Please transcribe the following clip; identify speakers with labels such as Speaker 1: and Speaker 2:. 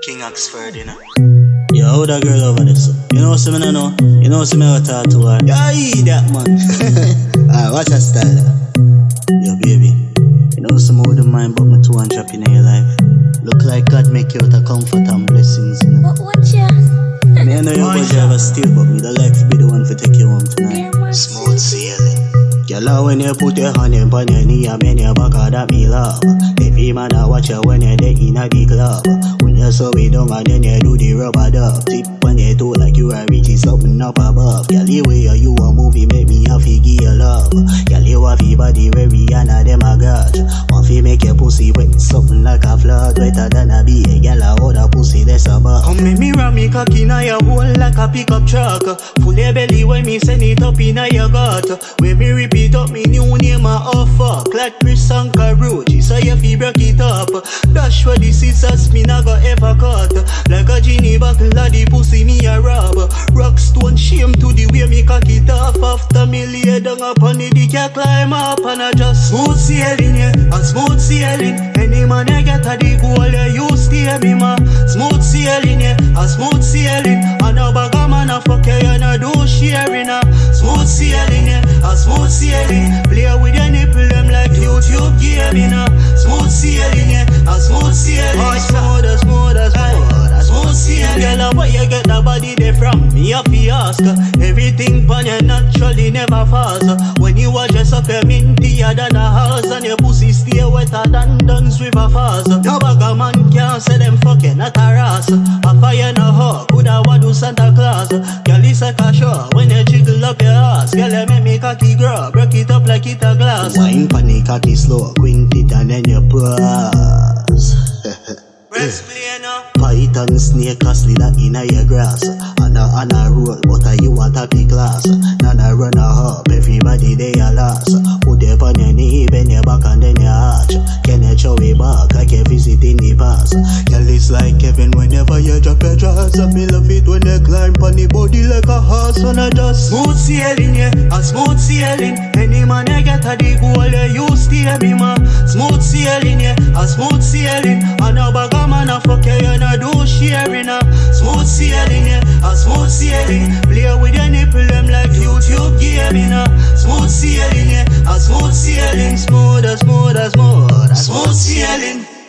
Speaker 1: Kyng Oxxf4rd, you know.
Speaker 2: Yo, how that girl over there, so? You know what I mean, know? You know what I mean, talk to her? Yeah, that man. ah, watch her style? Yo, baby. You know some wouldn't mind but my two and drop in your life. Look like God make you out of comfort and blessings, you know.
Speaker 3: What, what ya?
Speaker 2: Me, I know you're going to have a steal, but me, the life be the one for take you home tonight.
Speaker 3: Dear man.
Speaker 1: Smooth sailing.
Speaker 2: Girl, when you put your hand in on your knee, I mean your back of that me love. Every man I watch you when you're there in a the club. You so it down and then you do the rubber dub. Tip on your toe like you are reaching something up above. Girl, the way you a movie make me have to give you love. Girl, you have your body and them a got. One fi make your pussy wet, something like a flood. Wetter than a bee, girl, I hold a pussy that's a bug.
Speaker 4: Come make me ram me cocky inna your hole like a pickup truck. Full your belly when me send it up inna your gut. When me repeat up me new name oh fuck like Chris and Karuchi, so you fi break it up. Dash for the scissors me nah go ever cut. Like a genie buckle the pussy me a rub. Rock stone shame to the way me cock it off. After me lay down upon it, the cat climb up and I just smooth sailing yeah, a smooth sailing. Any man I get a the goal, yeah, you stay me ma. Smooth sailing yeah, a smooth sailing. And a bag of man a fuck you, you no do sharing ah. Smooth sailing yeah, a smooth sailing. Play with your nipple them like YouTube gaming ah. Smooth sailing yeah, a smooth sailing. Oh, smooth, as smooth, as smooth, as smooth sailing. Girl, where you get the body there from? Me a fi ask. Stay wetter than Dunn's River Falls. No bag a man can't say them fucking not a ras. A fire in no hug, coulda what do Santa Claus? Girl, it's like a show when you jiggle up your ass. Girl, you make me cocky grow, break it up like it a glass.
Speaker 2: Wine panic, cocky slow, quint it and then you pause.
Speaker 4: Press play now.
Speaker 2: Python snake a slither inna your grass jaws And me love it when you climb on the body like a horse And I just
Speaker 4: Smooth sailing, yeah, a smooth sailing. Any man I get a the goal, yeah, you stay me ma. Smooth sailing, yeah, a smooth sailing. And a bag of man a fuck you, you no do sharing ah. Smooth sailing, yeah, a smooth sailing. Play with your nipple them like YouTube gaming ah. Smooth sailing, yeah, a smooth sailing. Smooth, as smooth, as smooth, a smooth sailing.